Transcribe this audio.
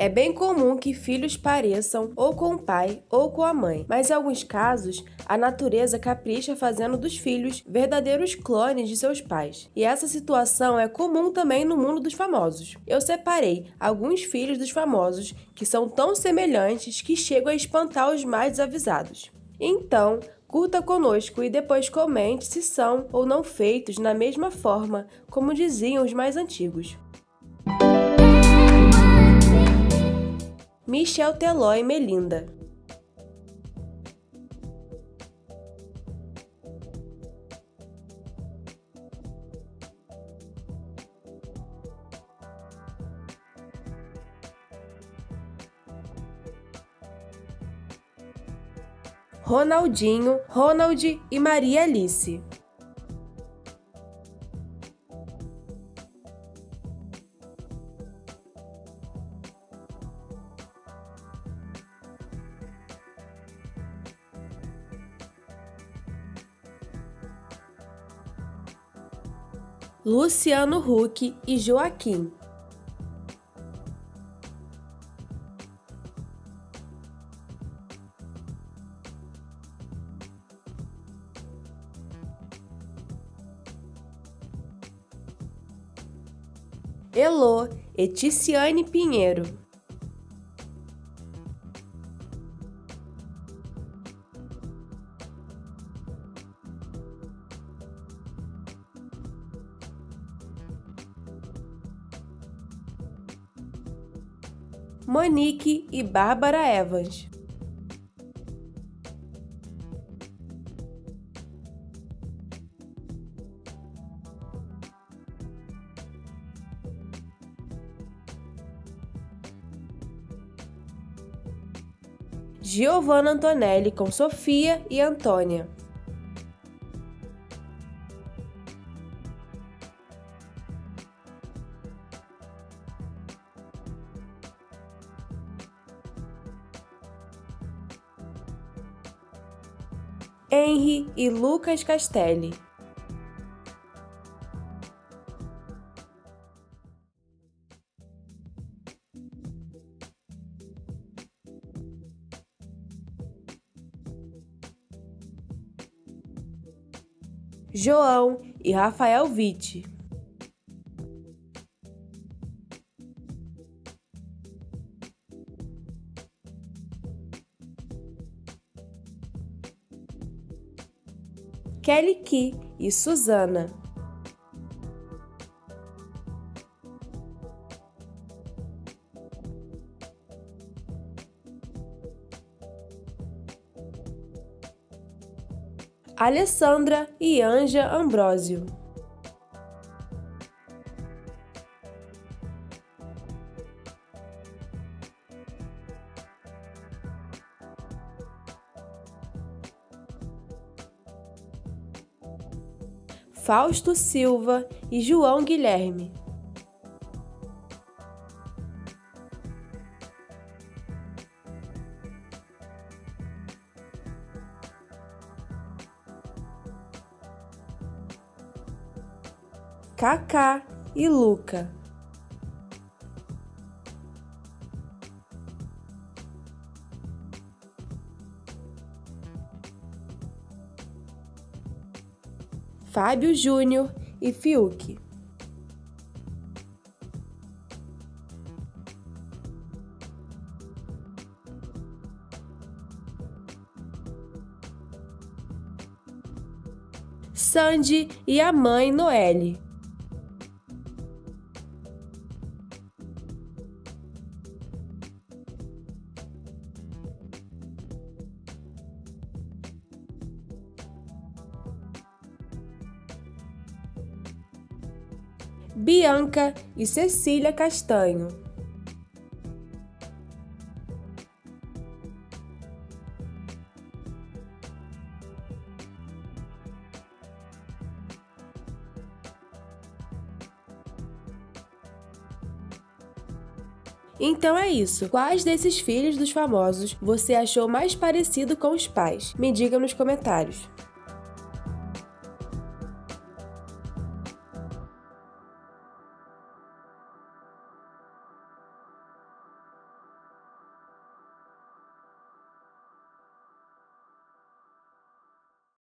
É bem comum que filhos pareçam ou com o pai ou com a mãe, mas em alguns casos a natureza capricha fazendo dos filhos verdadeiros clones de seus pais. E essa situação é comum também no mundo dos famosos. Eu separei alguns filhos dos famosos que são tão semelhantes que chegam a espantar os mais desavisados. Então, curta conosco e depois comente se são ou não feitos na mesma forma como diziam os mais antigos. Michel Teló e Melinda. Ronaldinho, Ronald e Maria Alice. Luciano Huck e Joaquim. Elô Eticiane Pinheiro. Monique e Bárbara Evans. Giovanna Antonelli com Sofia e Antônia. Henry e Lucas Castelli. João e Rafael Witt. Kelly Ki e Susana. Alessandra e Anja Ambrósio. Fausto Silva e João Guilherme. Kaká e Luca. Fábio Júnior e Fiuk. Sandy e a mãe Noelle. Bianca e Cecília Castanho. Então é isso. Quais desses filhos dos famosos você achou mais parecido com os pais? Me diga nos comentários.